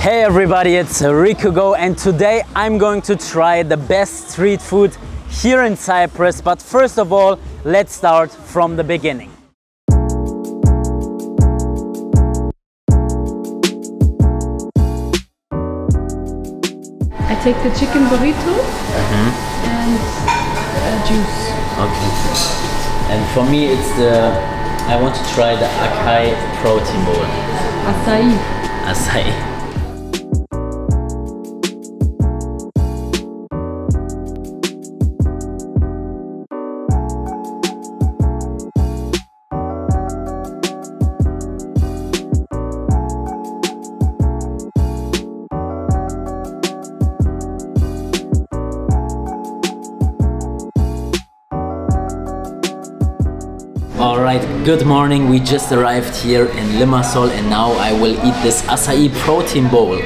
Hey everybody, it's Rico Go and today I'm going to try the best street food here in Cyprus. But first of all, let's start from the beginning. I take the chicken burrito and uh, juice. Okay. And for me, it's the, I want to try the Akai protein bowl. Acai. Acai. Good morning. We just arrived here in Limassol and now I will eat this acai protein bowl.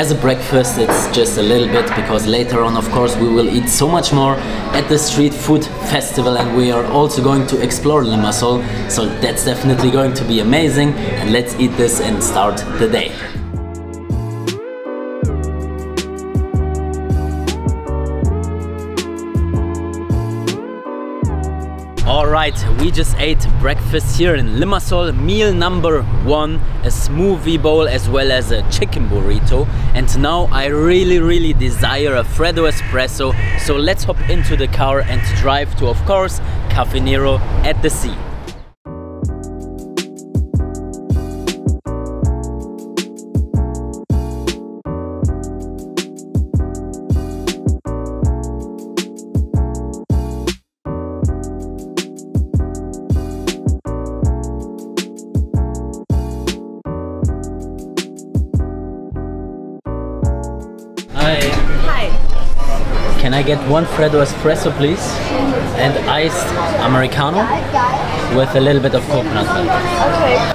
As a breakfast, it's just a little bit because later on, of course, we will eat so much more at the street food festival and we are also going to explore Limassol. So that's definitely going to be amazing. And let's eat this and start the day. Alright, we just ate breakfast here in Limassol. Meal number one, a smoothie bowl as well as a chicken burrito. And now I really, really desire a Freddo Espresso. So let's hop into the car and drive to, of course, Caffè Nero at the sea. I get one Freddo Espresso, please? And iced Americano with a little bit of coconut milk. Okay.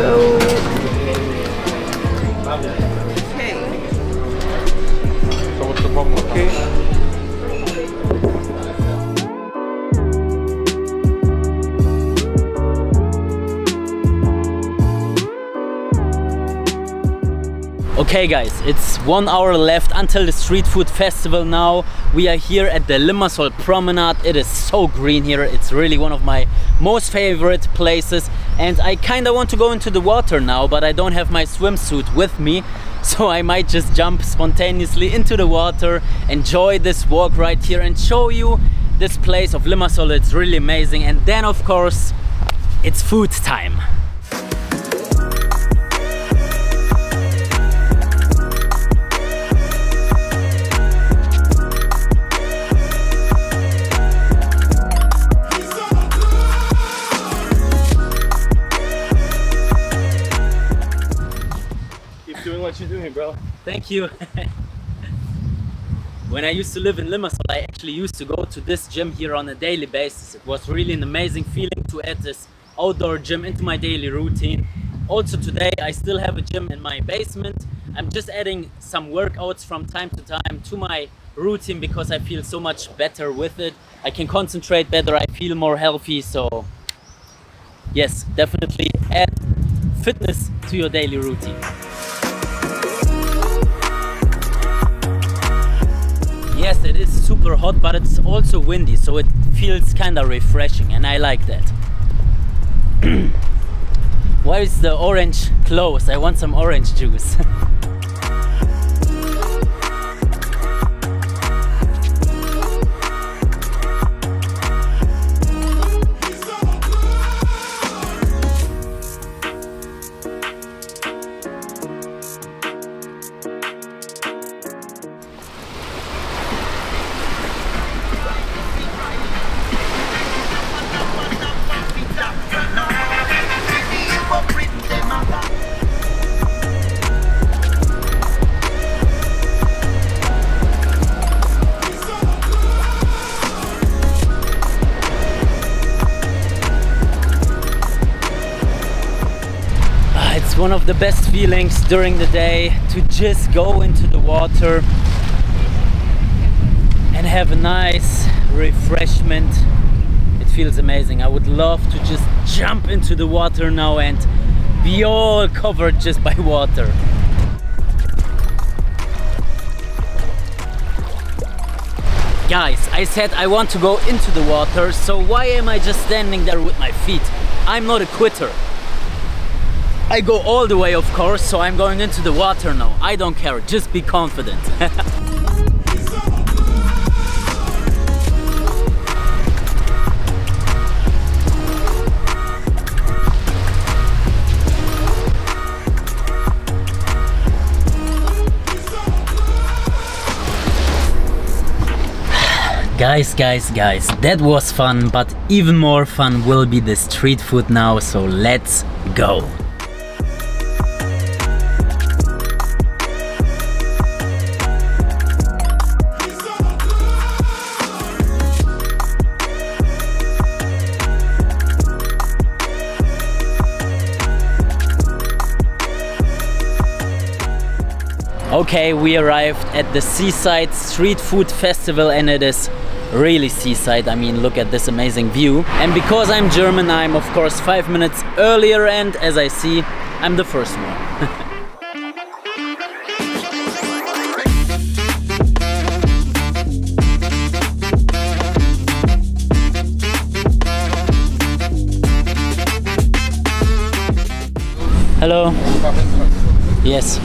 So what's the problem? Okay. Okay guys, it's one hour left until the street food festival now. We are here at the Limassol Promenade. It is so green here. It's really one of my most favorite places. And I kind of want to go into the water now, but I don't have my swimsuit with me. So I might just jump spontaneously into the water, enjoy this walk right here and show you this place of Limassol. It's really amazing. And then of course, it's food time. Bro. Thank you. when I used to live in Limassol, I actually used to go to this gym here on a daily basis. It was really an amazing feeling to add this outdoor gym into my daily routine. Also today, I still have a gym in my basement. I'm just adding some workouts from time to time to my routine because I feel so much better with it. I can concentrate better, I feel more healthy. So yes, definitely add fitness to your daily routine. Yes, it is super hot, but it's also windy, so it feels kind of refreshing, and I like that. Why is the orange closed? I want some orange juice. one of the best feelings during the day to just go into the water and have a nice refreshment. It feels amazing. I would love to just jump into the water now and be all covered just by water. Guys, I said I want to go into the water, so why am I just standing there with my feet? I'm not a quitter. I go all the way, of course, so I'm going into the water now. I don't care, just be confident. Guys, guys, guys, that was fun, but even more fun will be the street food now, so let's go. Okay, we arrived at the Seaside Street Food Festival and it is really seaside. I mean, look at this amazing view. And because I'm German, I'm of course five minutes earlier and as I see, I'm the first one. Hello. Yes.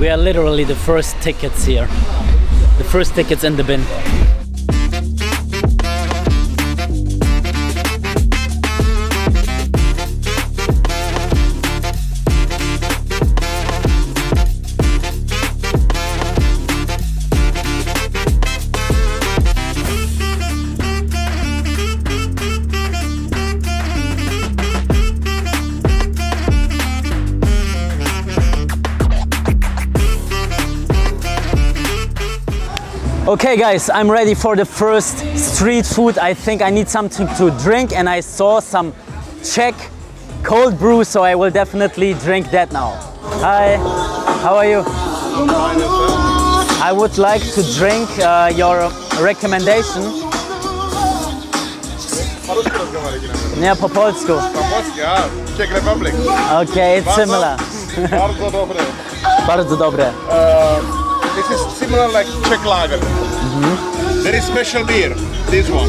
We are literally the first tickets here. The first tickets in the bin. Okay guys, I'm ready for the first street food. I think I need something to drink and I saw some Czech cold brew, so I will definitely drink that now. Hi, how are you? I would like to drink uh, your recommendation. Nie, po polsku. Polska, Czech Republic. Okay, it's similar. Bardzo dobre. Bardzo dobre. Uh, this is similar like Czech lager. Very special beer. This one.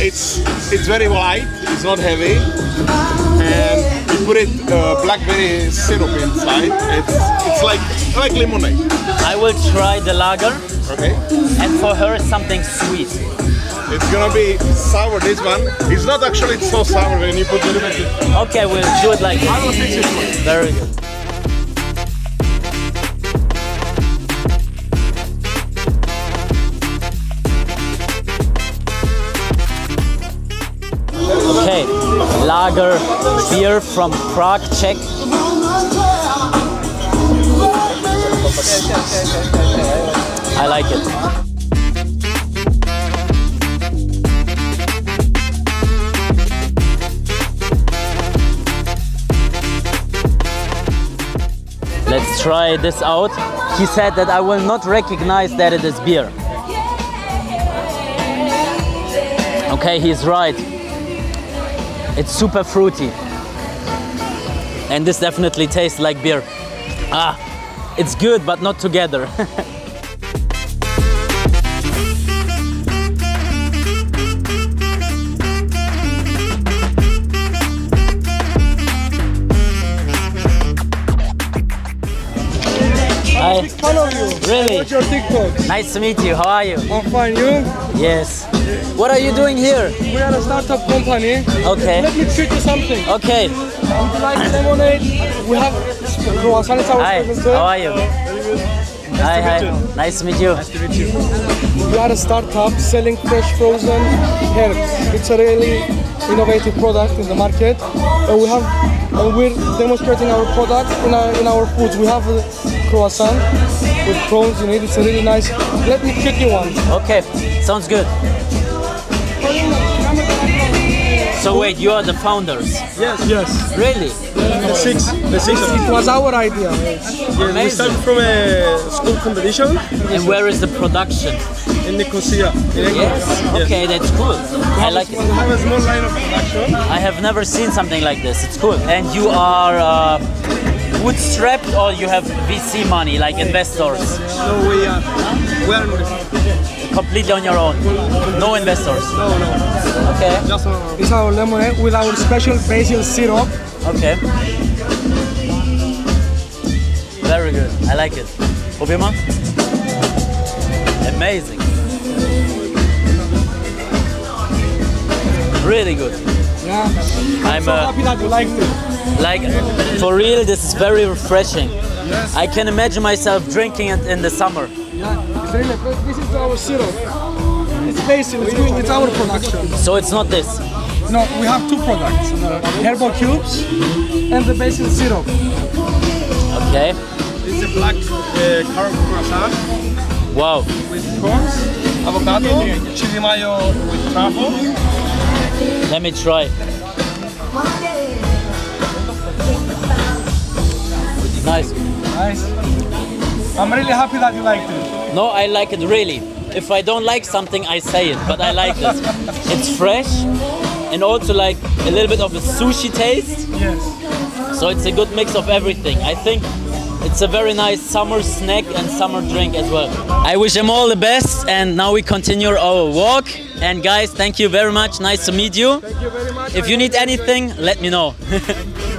It's it's very light. It's not heavy, and we put it uh, blackberry syrup inside. It's it's like like lemonade. I will try the lager Okay. and for her something sweet. It's gonna be sour. This one. It's not actually so sour when you put a little bit. Okay, we'll do it like I will fix it. Very good. Lager beer from Prague, Czech. I like it. Let's try this out. He said that I will not recognize that it is beer. Okay, he's right. It's super fruity. And this definitely tastes like beer. Ah, it's good, but not together. Hi. Follow you. Really? Watch your TikTok. Nice to meet you. How are you? I'm fine. You? Yes. What are you doing here? We are a startup company. Okay. Let me treat you something. Okay. Would you like lemonade? We have croissant. It's our Hi. How are you? Hi, hi. Nice to meet you. We are a startup selling fresh frozen herbs. It's a really innovative product in the market. And we have, and we're demonstrating our product in our, in our foods. We have a croissant with prawns in it. It's a really nice. Let me treat you one. Okay. Sounds good. So wait, you are the founders. Yes, Yes. Really? the six, the six It was our idea. Yeah, we started from a school competition And where is the production? in Nicosia. In Ecuador. Yes. Okay, that's cool. I like We it. have a small line of production. I have never seen something like this. It's cool. And you are uh, bootstrapped or you have VC money, like investors? No, we are, we are Completely on your own. No investors. no, no, Okay. just our. It's our lemonade with our special basil syrup. Okay. Very good. I like it. Probier mal. Amazing. Really good. Yeah. I'm so uh, happy that you liked it. like for real. This is very refreshing. I can imagine myself drinking it in the summer. Yeah. Really, this is our syrup. It's basil. It's, good. it's our production. So it's not this. No, we have two products: herbal cubes and the basil syrup. Okay. It's a black uh, caramel croissant Wow. with corns, avocado, chili mayo with truffle. Let me try. Nice. Nice. I'm really happy that you liked it. No, I like it really. If I don't like something, I say it, but I like this. It's fresh and also like a little bit of a sushi taste. Yes. So it's a good mix of everything. I think it's a very nice summer snack and summer drink as well. I wish them all the best and now we continue our walk. And guys, thank you very much. Nice to meet you. Thank you very much. If you need anything, let me know.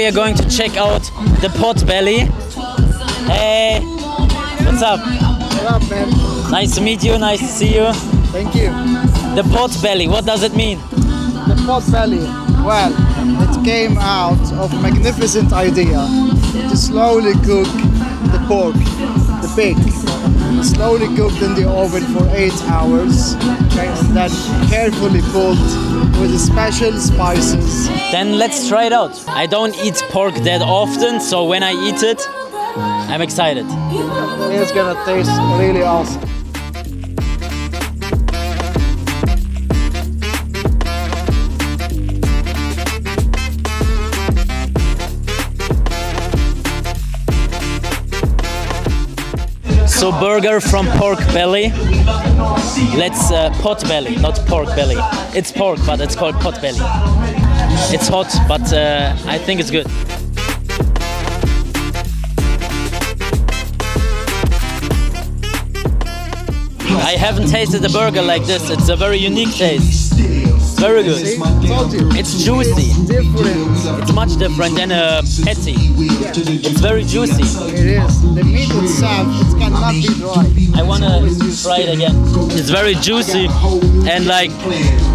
we are going to check out the pot belly. Hey, what's up? What up, man? Nice to meet you. Nice to see you. Thank you. The pot belly. What does it mean? The pot belly. Well, it came out of a magnificent idea to slowly cook the pork, the pig, slowly cooked in the oven for eight hours, okay, and then carefully pulled with the special spices. Then let's try it out. I don't eat pork that often, so when I eat it, I'm excited. It's gonna taste really awesome. So burger from pork belly. Let's uh, pot belly, not pork belly. It's pork, but it's called pot belly. It's hot, but uh, I think it's good. I haven't tasted a burger like this. It's a very unique taste. It's very good. Told. It's juicy. Different. It's much different than uh, a patty. It's very juicy. It is. The meat itself, it cannot be dry. I wanna try it again. It's very juicy and like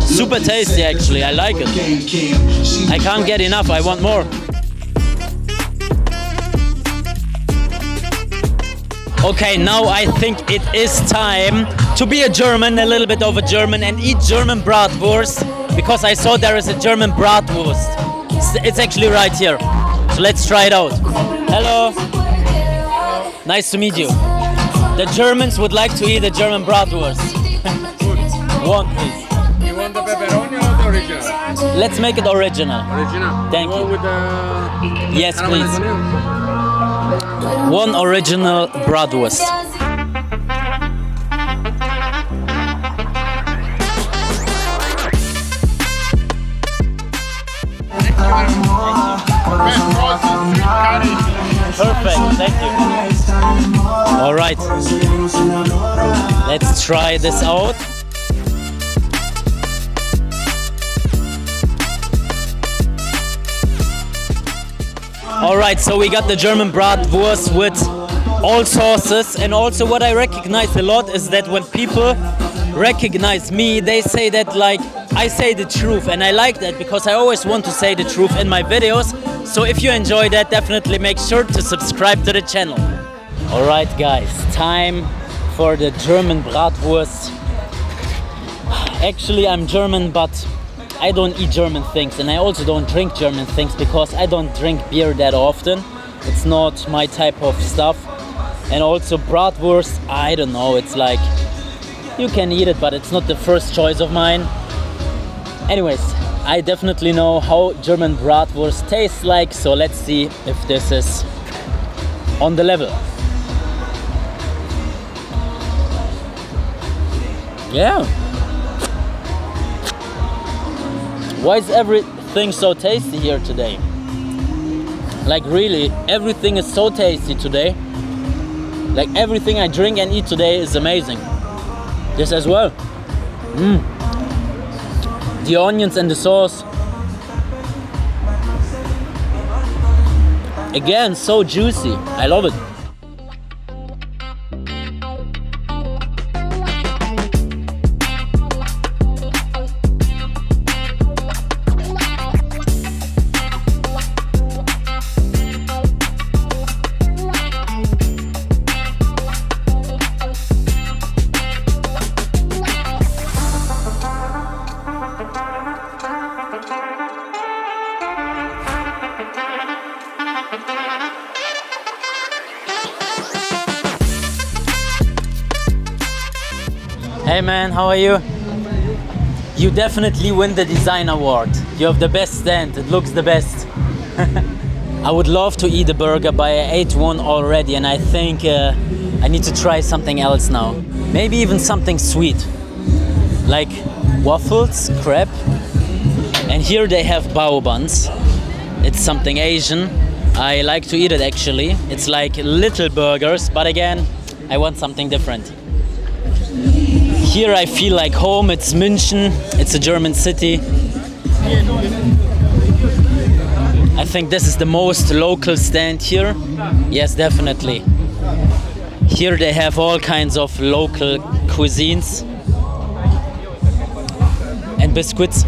super tasty actually. I like it. I can't get enough. I want more. Okay, now I think it is time to be a German, a little bit of a German, and eat German bratwurst because I saw there is a German bratwurst. It's, it's actually right here. So let's try it out. Hello. Nice to meet you. The Germans would like to eat a German bratwurst. One, please. You want the pepperoni or the original? Let's make it original. Original. Thank you. with the Yes, please. One original bratwurst. Perfect, thank you. All right, let's try this out. All right, so we got the German bratwurst with all sauces, and also what I recognize a lot is that when people recognize me, they say that like I say the truth, and I like that because I always want to say the truth in my videos. So if you enjoy that, definitely make sure to subscribe to the channel. All right, guys, time for the German bratwurst. Actually, I'm German, but I don't eat German things, and I also don't drink German things because I don't drink beer that often. It's not my type of stuff. And also bratwurst, I don't know. It's like you can eat it, but it's not the first choice of mine. Anyways, I definitely know how German bratwurst tastes like, so let's see if this is on the level. Yeah. Why is everything so tasty here today? Like really, everything is so tasty today. Like everything I drink and eat today is amazing. This as well. Mm. The onions and the sauce. Again, so juicy. I love it. How are you? You definitely win the design award. You have the best stand, it looks the best. I would love to eat a burger, but I ate one already and I think uh, I need to try something else now. Maybe even something sweet, like waffles, crepe. And here they have bao buns. It's something Asian. I like to eat it actually. It's like little burgers, but again, I want something different. Here I feel like home. It's München. It's a German city. I think this is the most local stand here. Yes, definitely. Here they have all kinds of local cuisines and biscuits.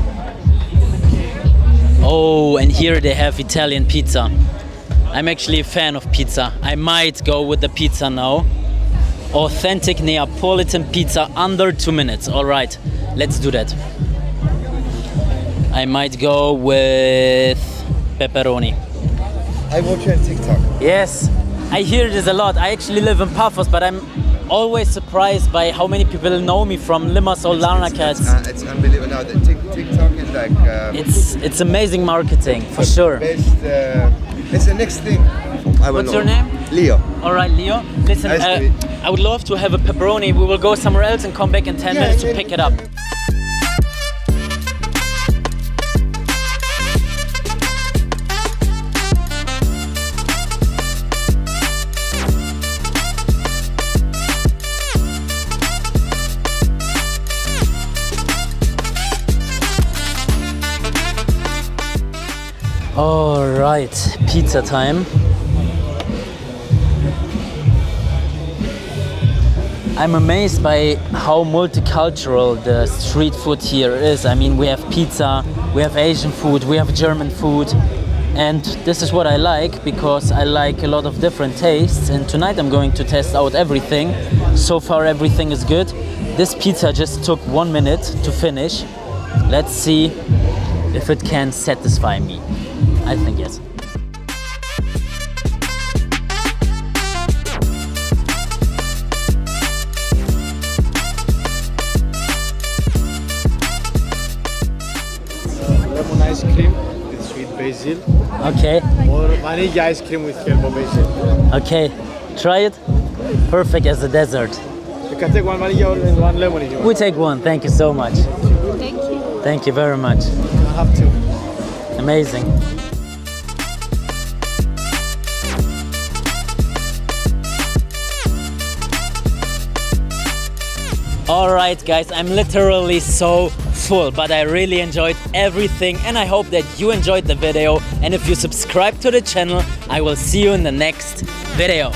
Oh, and here they have Italian pizza. I'm actually a fan of pizza. I might go with the pizza now. Authentic Neapolitan pizza under two minutes. All right, let's do that. I might go with pepperoni. I watch you on TikTok. Yes, I hear this a lot. I actually live in Paphos, but I'm always surprised by how many people know me from Limassol Larnaca. Uh, it's unbelievable now. The Tik- TikTok is like uh, It's it's amazing marketing for sure. best. Uh, it's the next thing. What's know. your name? Leo. All right, Leo. Listen, Nice uh, I would love to have a pepperoni. We will go somewhere else and come back in 10 Yeah, minutes to pick it up. All right, pizza time. I'm amazed by how multicultural the street food here is. I mean, we have pizza, we have Asian food, we have German food, and this is what I like because I like a lot of different tastes. And tonight I'm going to test out everything. So far, everything is good. This pizza just took one minute to finish. Let's see if it can satisfy me. I think yes. Basil Okay, or vanilla ice cream with herbo basil. okay, try it. Perfect as a dessert. You can take one vanilla or one lemon if you want. We take one. Thank you so much. Thank you. Thank you very much. You have to. Amazing. All right, guys, I'm literally so full, but I really enjoyed everything and I hope that you enjoyed the video. And if you subscribe to the channel, I will see you in the next video.